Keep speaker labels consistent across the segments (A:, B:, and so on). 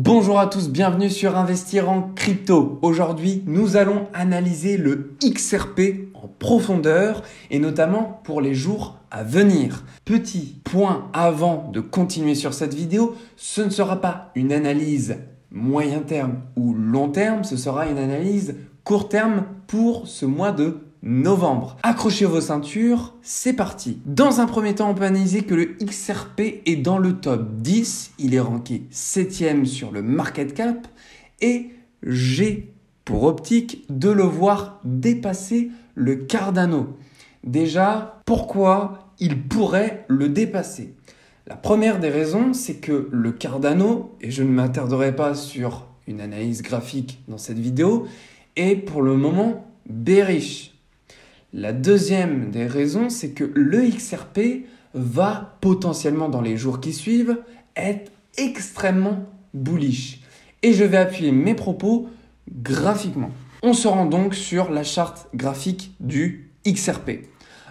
A: Bonjour à tous, bienvenue sur Investir en crypto. Aujourd'hui, nous allons analyser le XRP en profondeur et notamment pour les jours à venir. Petit point avant de continuer sur cette vidéo, ce ne sera pas une analyse moyen terme ou long terme, ce sera une analyse court terme pour ce mois de novembre. Accrochez vos ceintures, c'est parti. Dans un premier temps, on peut analyser que le XRP est dans le top 10, il est ranké 7ème sur le market cap et j'ai pour optique de le voir dépasser le Cardano. Déjà, pourquoi il pourrait le dépasser? La première des raisons, c'est que le Cardano, et je ne m'attarderai pas sur une analyse graphique dans cette vidéo, est pour le moment bearish. La deuxième des raisons, c'est que le XRP va potentiellement dans les jours qui suivent être extrêmement bullish. Et je vais appuyer mes propos graphiquement. On se rend donc sur la charte graphique du XRP.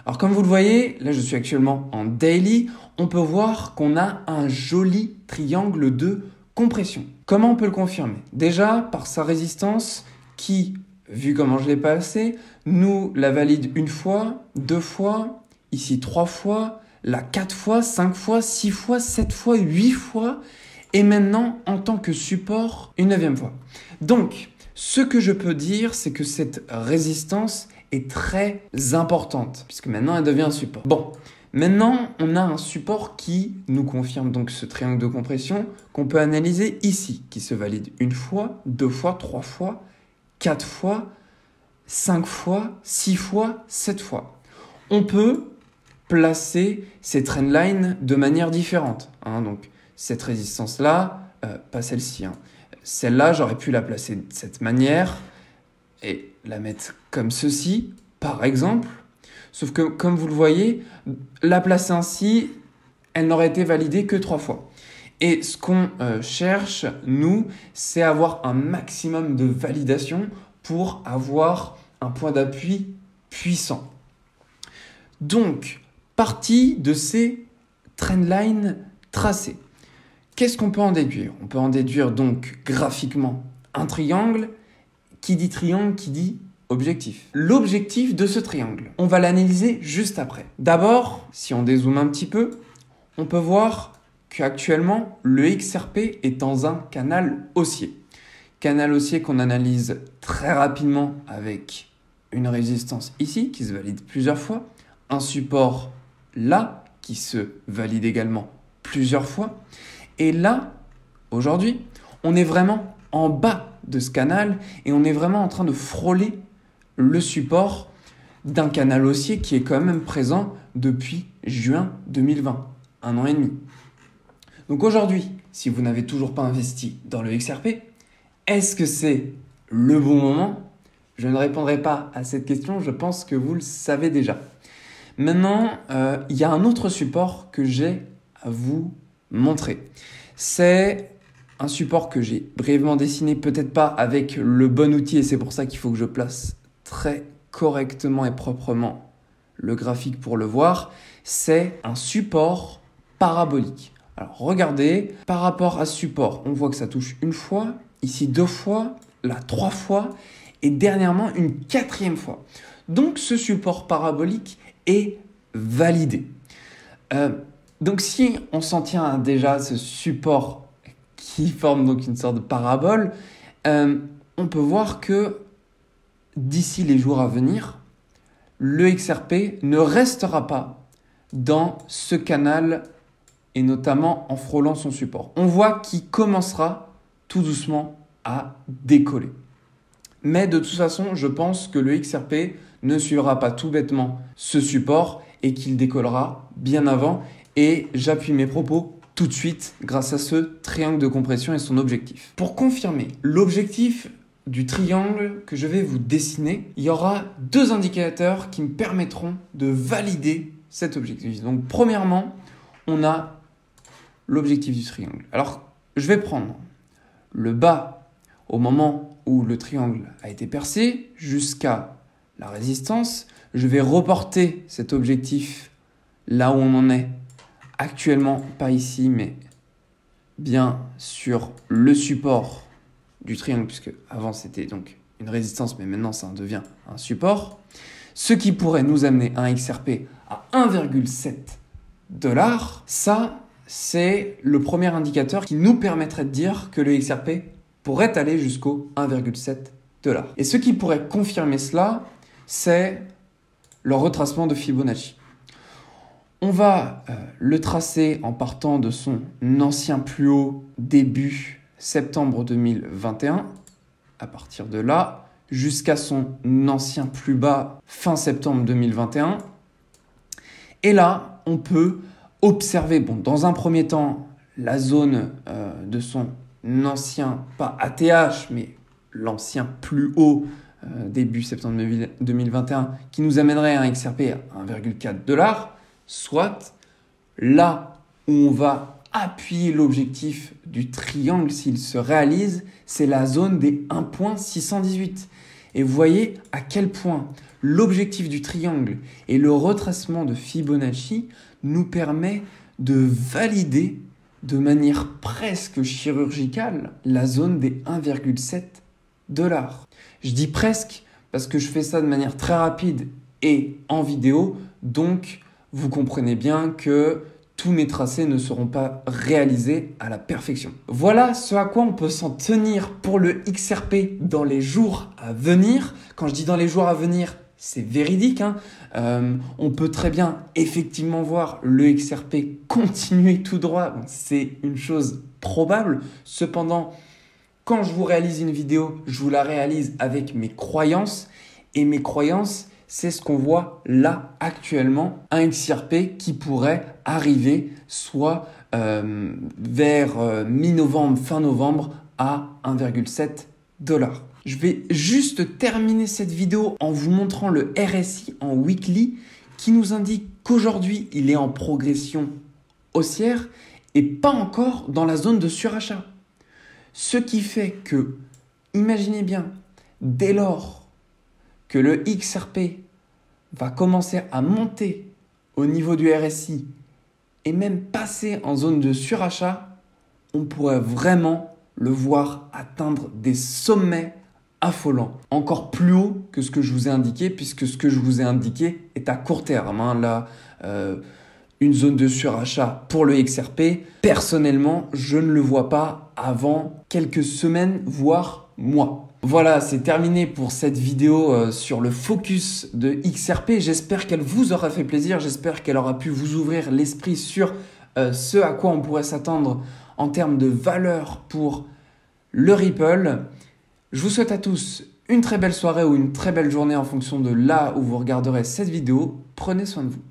A: Alors comme vous le voyez, là je suis actuellement en daily, on peut voir qu'on a un joli triangle de compression. Comment on peut le confirmer? Déjà par sa résistance qui vu comment je l'ai passé, nous la valide une fois, deux fois, ici trois fois, là quatre fois, cinq fois, six fois, sept fois, huit fois, et maintenant en tant que support une neuvième fois. Donc, ce que je peux dire, c'est que cette résistance est très importante, puisque maintenant elle devient un support. Bon, maintenant on a un support qui nous confirme donc ce triangle de compression qu'on peut analyser ici, qui se valide une fois, deux fois, trois fois, 4 fois, 5 fois, 6 fois, 7 fois. On peut placer ces trendlines de manière différente. Hein. donc cette résistance-là, euh, pas celle-ci. Hein. Celle-là, j'aurais pu la placer de cette manière et la mettre comme ceci, par exemple. Sauf que, comme vous le voyez, la placer ainsi, elle n'aurait été validée que trois fois. Et ce qu'on euh, cherche, nous, c'est avoir un maximum de validation pour avoir un point d'appui puissant. Donc, partie de ces trendlines tracées. Qu'est-ce qu'on peut en déduire? On peut en déduire donc graphiquement un triangle. Qui dit triangle, qui dit objectif. L'objectif de ce triangle, on va l'analyser juste après. D'abord, si on dézoome un petit peu, on peut voir qu'actuellement, le XRP est dans un canal haussier. Canal haussier qu'on analyse très rapidement avec une résistance ici qui se valide plusieurs fois, un support là qui se valide également plusieurs fois. Et là, aujourd'hui, on est vraiment en bas de ce canal et on est vraiment en train de frôler le support d'un canal haussier qui est quand même présent depuis juin 2020, un an et demi. Donc aujourd'hui, si vous n'avez toujours pas investi dans le XRP, est-ce que c'est le bon moment? Je ne répondrai pas à cette question, je pense que vous le savez déjà. Maintenant, euh, il y a un autre support que j'ai à vous montrer. C'est un support que j'ai brièvement dessiné, peut-être pas avec le bon outil, et c'est pour ça qu'il faut que je place très correctement et proprement le graphique pour le voir. C'est un support parabolique. Alors regardez, par rapport à support, on voit que ça touche une fois, ici deux fois, là trois fois, et dernièrement une quatrième fois. Donc ce support parabolique est validé. Euh, donc si on s'en tient à déjà ce support qui forme donc une sorte de parabole, euh, on peut voir que d'ici les jours à venir, le XRP ne restera pas dans ce canal et notamment en frôlant son support. On voit qu'il commencera tout doucement à décoller. Mais de toute façon, je pense que le XRP ne suivra pas tout bêtement ce support et qu'il décollera bien avant. Et j'appuie mes propos tout de suite grâce à ce triangle de compression et son objectif. Pour confirmer l'objectif du triangle que je vais vous dessiner, il y aura deux indicateurs qui me permettront de valider cet objectif. Donc premièrement, on a l'objectif du triangle. Alors, je vais prendre le bas au moment où le triangle a été percé jusqu'à la résistance. Je vais reporter cet objectif là où on en est actuellement, pas ici, mais bien sur le support du triangle, puisque avant c'était donc une résistance, mais maintenant ça en devient un support, ce qui pourrait nous amener un XRP à 1,7 dollars, ça c'est le premier indicateur qui nous permettrait de dire que le XRP pourrait aller jusqu'au 1,7 dollars. Et ce qui pourrait confirmer cela, c'est le retracement de Fibonacci. On va euh, le tracer en partant de son ancien plus haut début septembre 2021, à partir de là, jusqu'à son ancien plus bas fin septembre 2021. Et là, on peut observer, dans un premier temps, la zone euh, de son ancien, pas ATH, mais l'ancien plus haut euh, début septembre 2021, qui nous amènerait à un XRP à 1,4 dollars, soit là où on va appuyer l'objectif du triangle s'il se réalise, c'est la zone des 1.618. Et vous voyez à quel point l'objectif du triangle et le retracement de Fibonacci nous permet de valider de manière presque chirurgicale la zone des 1,7 dollars. Je dis presque parce que je fais ça de manière très rapide et en vidéo, donc vous comprenez bien que tous mes tracés ne seront pas réalisés à la perfection. Voilà ce à quoi on peut s'en tenir pour le XRP dans les jours à venir. Quand je dis dans les jours à venir, c'est véridique. Hein. Euh, on peut très bien effectivement voir le XRP continuer tout droit. C'est une chose probable. Cependant, quand je vous réalise une vidéo, je vous la réalise avec mes croyances. Et mes croyances, c'est ce qu'on voit là actuellement, un XRP qui pourrait arriver soit euh, vers euh, mi-novembre, fin novembre à 1,7 dollars. Je vais juste terminer cette vidéo en vous montrant le RSI en weekly qui nous indique qu'aujourd'hui il est en progression haussière et pas encore dans la zone de surachat. Ce qui fait que, imaginez bien, dès lors que le XRP va commencer à monter au niveau du RSI et même passer en zone de surachat, on pourrait vraiment le voir atteindre des sommets affolants, encore plus haut que ce que je vous ai indiqué, puisque ce que je vous ai indiqué est à court terme. Hein. Là, euh, une zone de surachat pour le XRP, personnellement, je ne le vois pas avant quelques semaines, voire mois. Voilà, c'est terminé pour cette vidéo euh, sur le focus de XRP. J'espère qu'elle vous aura fait plaisir, j'espère qu'elle aura pu vous ouvrir l'esprit sur euh, ce à quoi on pourrait s'attendre en termes de valeur pour le Ripple. Je vous souhaite à tous une très belle soirée ou une très belle journée en fonction de là où vous regarderez cette vidéo. Prenez soin de vous.